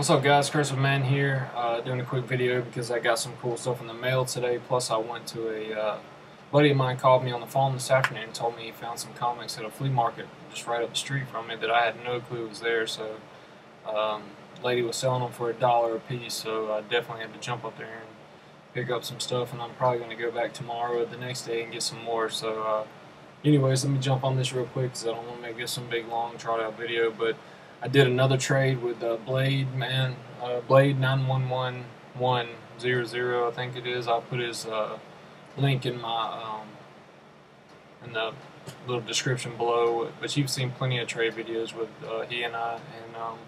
What's up guys, Cursive Man here, uh, doing a quick video because I got some cool stuff in the mail today, plus I went to a uh, buddy of mine called me on the phone this afternoon and told me he found some comics at a flea market just right up the street from me that I had no clue was there, so um, lady was selling them for a dollar a piece, so I definitely had to jump up there and pick up some stuff, and I'm probably going to go back tomorrow or the next day and get some more, so uh, anyways, let me jump on this real quick because I don't want to make this some big long trot out video, but I did another trade with uh, Blade Man, uh, Blade nine one one one zero zero. I think it is. I'll put his uh, link in my um, in the little description below. But you've seen plenty of trade videos with uh, he and I, and um,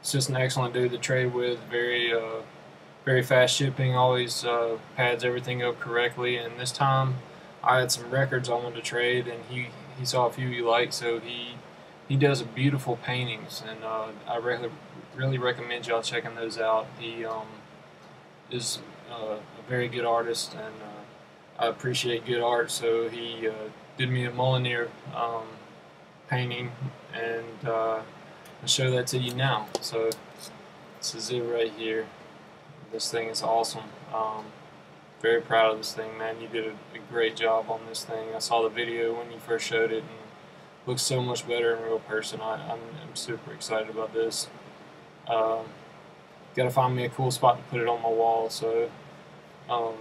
it's just an excellent dude to trade with. Very uh, very fast shipping. Always uh, pads everything up correctly. And this time I had some records I wanted to trade, and he he saw a few he liked, so he he does beautiful paintings, and uh, I really really recommend y'all checking those out. He um, is uh, a very good artist, and uh, I appreciate good art. So he uh, did me a Mjolnir um, painting, and uh, I'll show that to you now. So this is it right here. This thing is awesome. Um, very proud of this thing, man. You did a, a great job on this thing. I saw the video when you first showed it. And, looks so much better in real person. I, am super excited about this. Um, Got to find me a cool spot to put it on my wall. So um,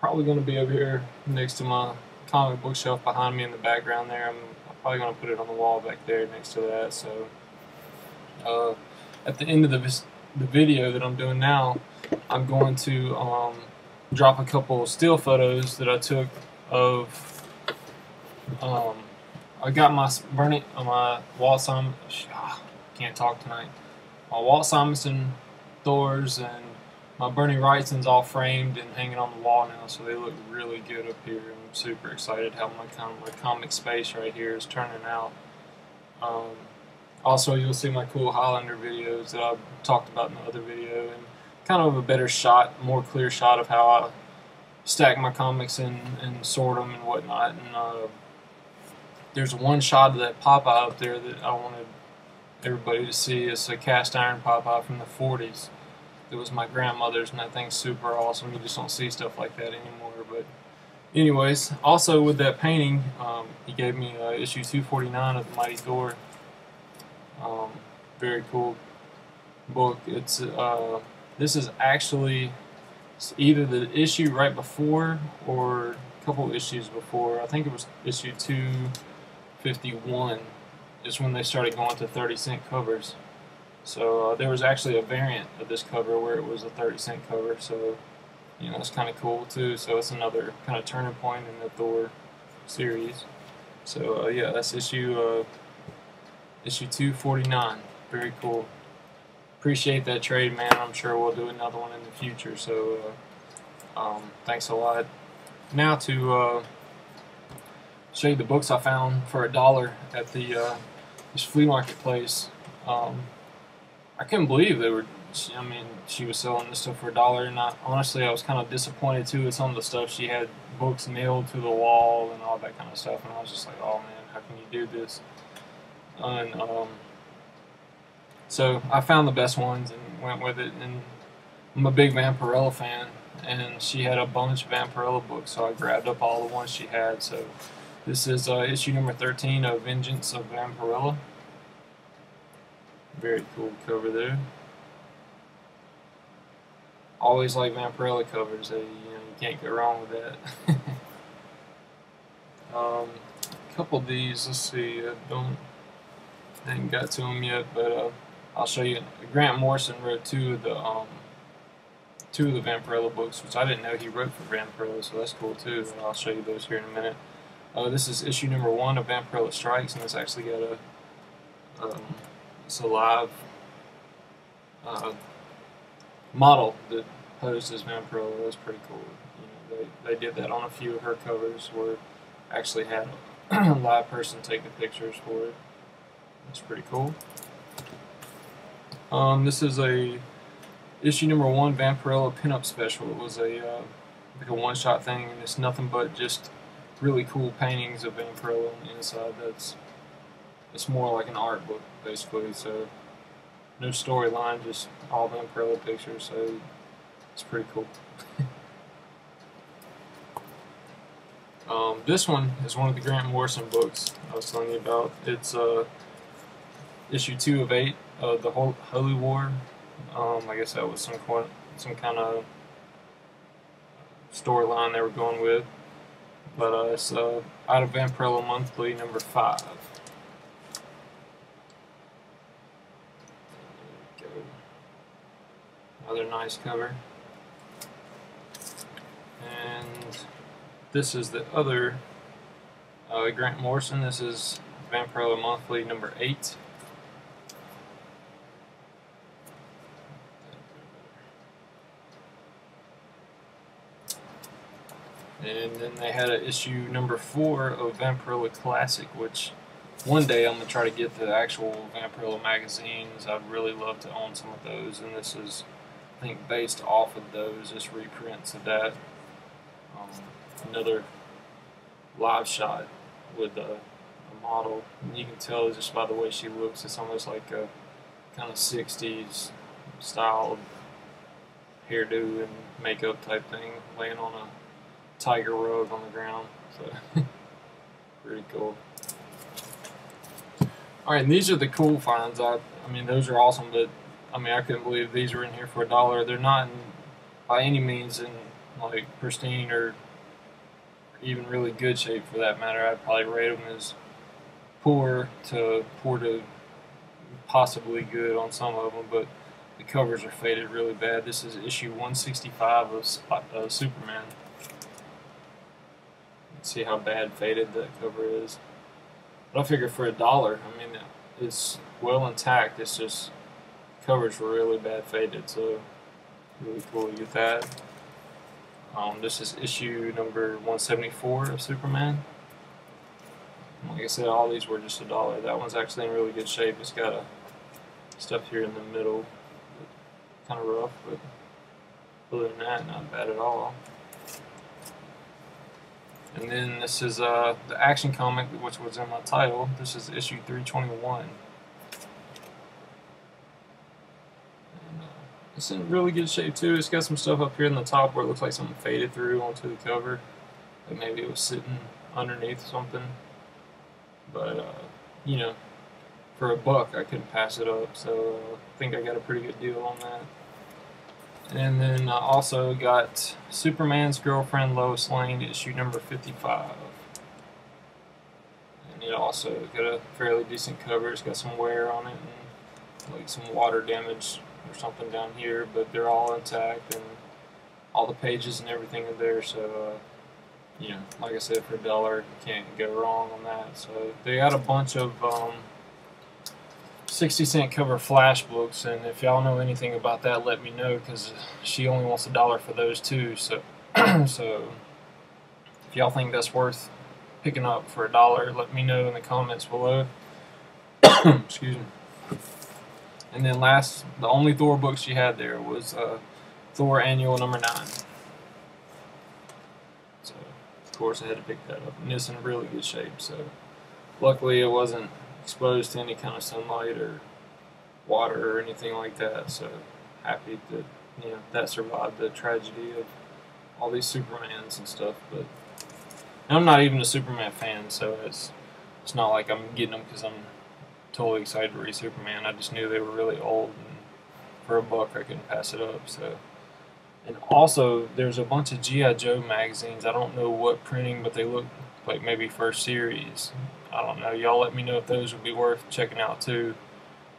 probably going to be over here next to my comic bookshelf behind me in the background there. I'm, probably to put it on the wall back there next to that. So uh, at the end of the, the video that I'm doing now, I'm going to um, drop a couple still photos that I took of um, I got my Bernie, uh, my Walt Simon, ah, can't talk tonight. My Walt Simonson Thors and my Bernie Wrightson's all framed and hanging on the wall now, so they look really good up here. I'm super excited how my, of my comic space right here is turning out. Um, also, you'll see my cool Highlander videos that I've talked about in the other video, and kind of a better shot, more clear shot of how I stack my comics and, and sort them and whatnot. And uh, there's one shot of that Popeye up there that I wanted everybody to see. It's a cast iron Popeye from the 40s. It was my grandmother's, and that thing's super awesome. You just don't see stuff like that anymore. But, anyways, also with that painting, um, he gave me uh, issue 249 of the Mighty Thor. Um, very cool book. It's uh, this is actually either the issue right before or a couple issues before. I think it was issue two. 51 is when they started going to 30 cent covers. So uh, there was actually a variant of this cover where it was a 30 cent cover. So you know it's kind of cool too. So it's another kind of turning point in the Thor series. So uh, yeah, that's issue uh, issue 249. Very cool. Appreciate that trade, man. I'm sure we'll do another one in the future. So uh, um, thanks a lot. Now to uh, show you the books I found for a dollar at the uh, this flea marketplace. Um, I couldn't believe they were. I mean, she was selling this stuff for a dollar, and I, honestly, I was kind of disappointed too with some of the stuff. She had books nailed to the wall and all that kind of stuff, and I was just like, "Oh man, how can you do this?" And um, so I found the best ones and went with it. And I'm a big Vampirella fan, and she had a bunch of Vampirella books, so I grabbed up all the ones she had. So this is uh, issue number 13 of Vengeance of Vampirella. Very cool cover there. Always like Vampirella covers. They, you, know, you can't go wrong with that. um, a couple of these, let's see, I don't, I haven't got to them yet, but uh, I'll show you. Grant Morrison wrote two of the um, two of the Vampirella books, which I didn't know he wrote for Vampirella, so that's cool too. And I'll show you those here in a minute. Uh, this is issue number one of Vampirella Strikes, and it's actually got a um, it's a live uh, model that posed as Vampirella. That's pretty cool. You know, they, they did that on a few of her covers where actually had a live person take the pictures for it. That's pretty cool. Um, this is a issue number one Vampirella pinup special. It was a uh, like a one-shot thing, and it's nothing but just really cool paintings of Vampirella on the inside. That's it's more like an art book basically. So no storyline, just all Vampirella pictures. So it's pretty cool. um, this one is one of the Grant Morrison books I was telling you about. It's uh, issue two of eight of the Holy War. Um, I guess that was some some kind of storyline they were going with. But uh, it's uh, out of Vampirella Monthly number five. Another nice cover. And this is the other uh, Grant Morrison. This is Vampirella Monthly number eight. And then they had an issue number four of Vampirella Classic, which one day I'm to try to get the actual Vampirella magazines. I'd really love to own some of those, and this is, I think, based off of those, just reprints of that. Um, another live shot with a, a model. And you can tell just by the way she looks, it's almost like a kind of 60s style hairdo and makeup type thing, laying on a tiger rug on the ground. So pretty cool. All right, and these are the cool finds. I, I mean, those are awesome. But I mean, I couldn't believe these were in here for a dollar. They're not in, by any means in like pristine or even really good shape for that matter. I'd probably rate them as poor to poor to possibly good on some of them, but the covers are faded really bad. This is issue 165 of uh, Superman see how bad faded the cover is. But I figure for a dollar, I mean, it's well intact. It's just cover's really bad faded, so really cool to get that. Um, this is issue number 174 of Superman. Like I said, all these were just a dollar. That one's actually in really good shape. It's got a stuff here in the middle, kind of rough, but other than that, not bad at all. And then this is uh, the action comic, which was in my title. This is issue 321. And, uh, it's in really good shape too. It's got some stuff up here in the top where it looks like something faded through onto the cover. Like maybe it was sitting underneath something. But, uh, you know, for a buck I couldn't pass it up. So uh, I think I got a pretty good deal on that. And then I also got Superman's Girlfriend Lois Lane, issue number 55. And it also got a fairly decent cover. It's got some wear on it and like some water damage or something down here, but they're all intact and all the pages and everything are there. So, uh, you know, like I said, for a dollar, you can't go wrong on that. So they got a bunch of um, 60 cent cover flash books and if y'all know anything about that let me know because she only wants a dollar for those too so so if y'all think that's worth picking up for a dollar let me know in the comments below. Excuse me. And then last the only Thor book she had there was uh, Thor annual number 9 so of course I had to pick that up and it's in really good shape so luckily it wasn't exposed to any kind of sunlight or water or anything like that. So happy that you know that survived the tragedy of all these Supermans and stuff. But I'm not even a Superman fan, so it's it's not like I'm getting them because I'm totally excited to read Superman. I just knew they were really old, and for a buck I couldn't pass it up. So. And also, there's a bunch of G.I. Joe magazines. I don't know what printing, but they look like maybe first series. I don't know. Y'all let me know if those would be worth checking out too.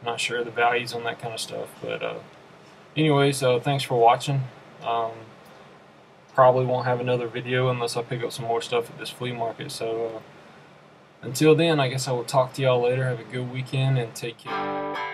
I'm not sure the values on that kind of stuff, but uh, anyway, so thanks for watching. Um, probably won't have another video unless I pick up some more stuff at this flea market. So uh, until then, I guess I will talk to y'all later. Have a good weekend and take care.